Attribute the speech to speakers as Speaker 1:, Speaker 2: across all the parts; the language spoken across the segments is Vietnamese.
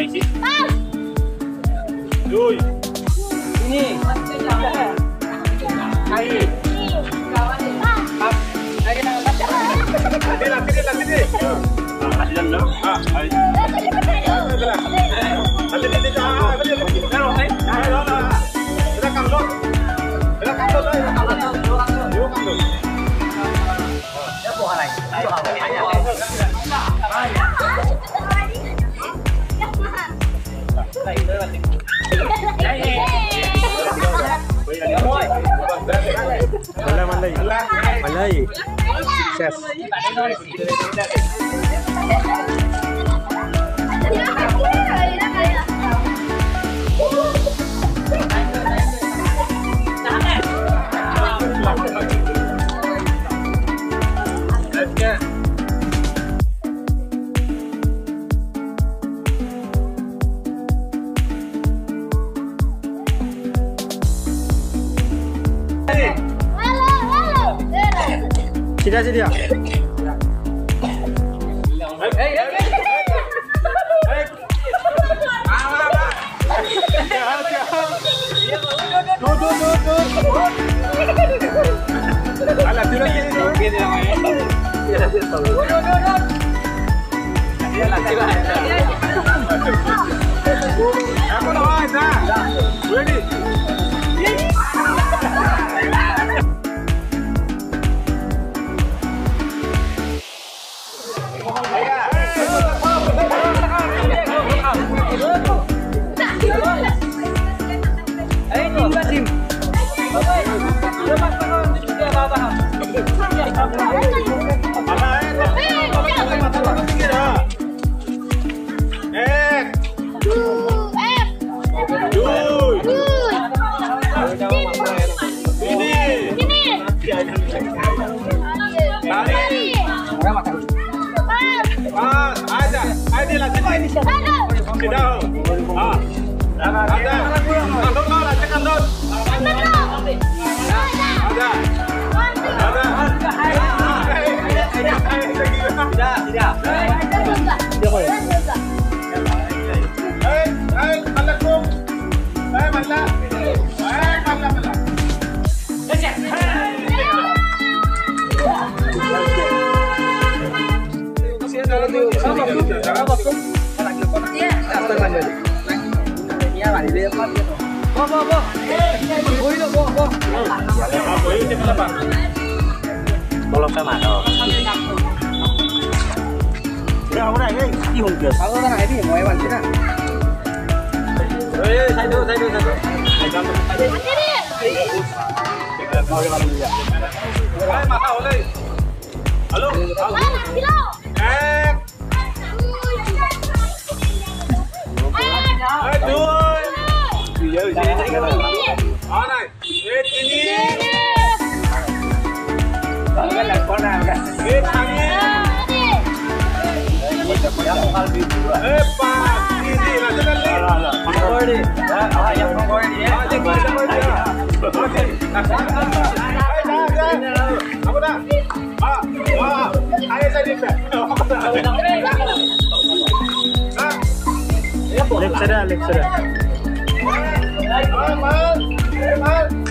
Speaker 1: Raisi.
Speaker 2: Duy.
Speaker 3: Ini. Air.
Speaker 2: Malay. Chef. Gracias. ¡Ey, ey, ey! no, no, no! no. ¡A la tira que la tira! Ada. Ada. Ada. Ada. Ada.
Speaker 3: Bo, bo, bo. Ui, lo, bo, bo.
Speaker 1: Tolong sama dong. Udah, udah, ini di hong kio.
Speaker 3: Kalau kan ini mau hewan sih nak. Eh, saya dulu, saya dulu, saya dulu.
Speaker 2: Eh, mata oleh. Halo. Eh, eh, duy. Này. Eh, ini.
Speaker 3: Kan dah kau nak dah.
Speaker 2: Eh, tangi. Eh, pas. Ini, lah, jangan li.
Speaker 3: Kau ni. Ah, yang kau ni ya.
Speaker 2: Ah, jangan, jangan, jangan. Apa dah? Ah, ah. Ayah saya di sini. lecturer, lecturer. Hey, man. Hey, man.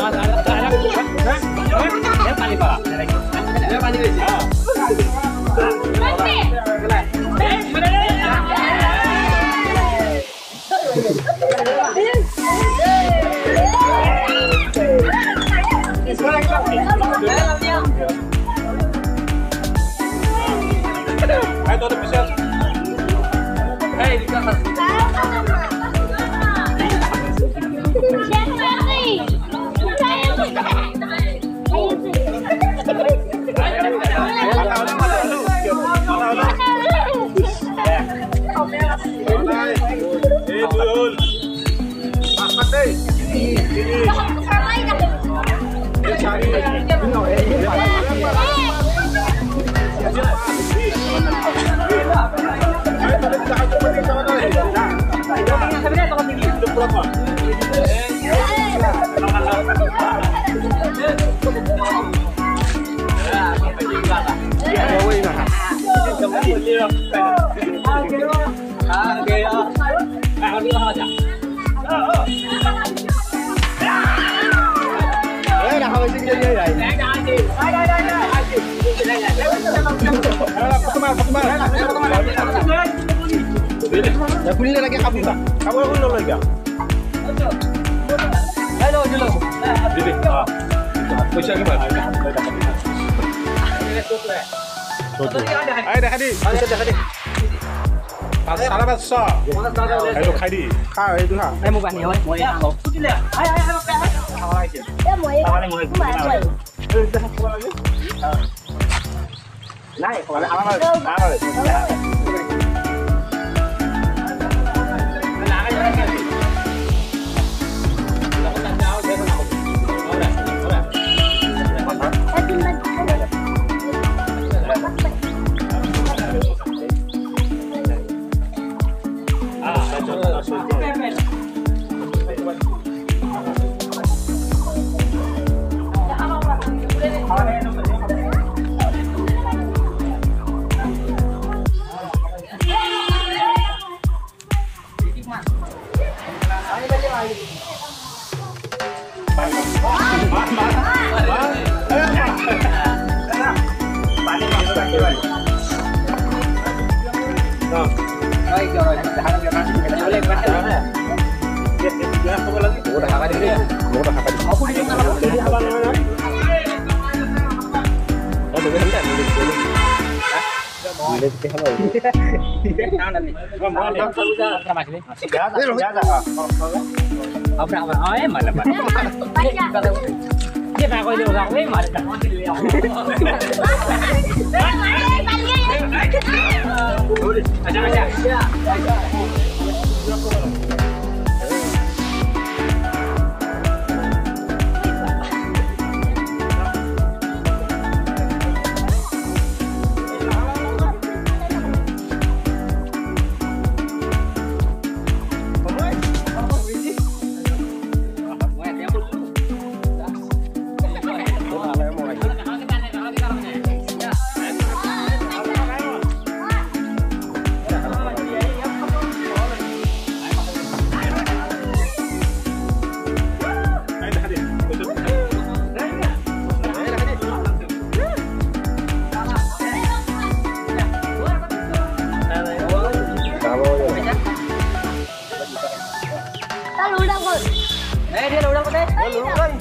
Speaker 2: Pak 节 কাপোৰ পইচা কিমান দেখা দিম দেখা দি পাঁচ
Speaker 3: চাৰে পাঁচশ খাই দি খা মোৰ বান্ধি মই খাওঁ ai ai.
Speaker 4: Ya, mau ya. Mau ya.
Speaker 2: Này, còn lại ăn rồi. Udah kakak di. Udah kakak di. Aku di sini. Jadi abang mana? Oh, boleh hendak boleh boleh. Boleh kita hello.
Speaker 3: Mana ni? Sama sini.
Speaker 2: Ini loh.
Speaker 3: Apa nak apa? Oh, em mana? Dia nak kau dia orang ni mana? Aja aja.
Speaker 4: Lalu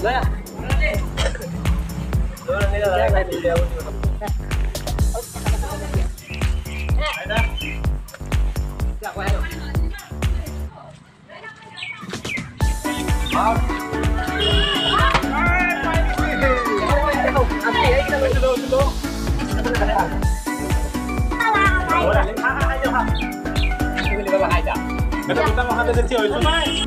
Speaker 3: Ya.
Speaker 2: Kita mau ada setiap itu.